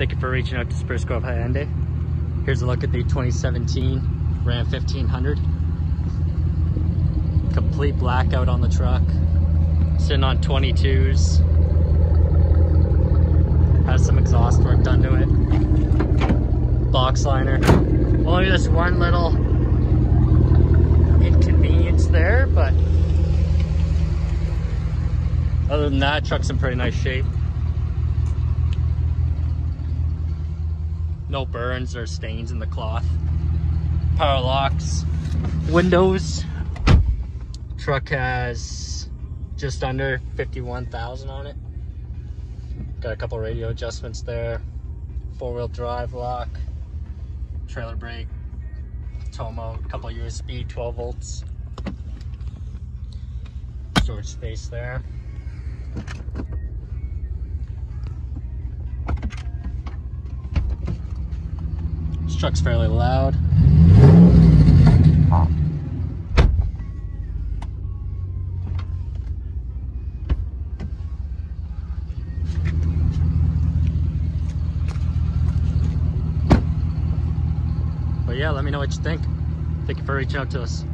Thank you for reaching out to Spruce Grove Hyundai. Here's a look at the 2017 Ram 1500. Complete blackout on the truck. Sitting on 22s. Has some exhaust work done to it. Box liner. Only this one little inconvenience there, but other than that, truck's in pretty nice shape. No burns or stains in the cloth. Power locks, windows. Truck has just under 51,000 on it. Got a couple radio adjustments there. Four wheel drive lock, trailer brake, Tomo, couple USB 12 volts. Storage space there. This truck's fairly loud. But yeah, let me know what you think. Thank you for reaching out to us.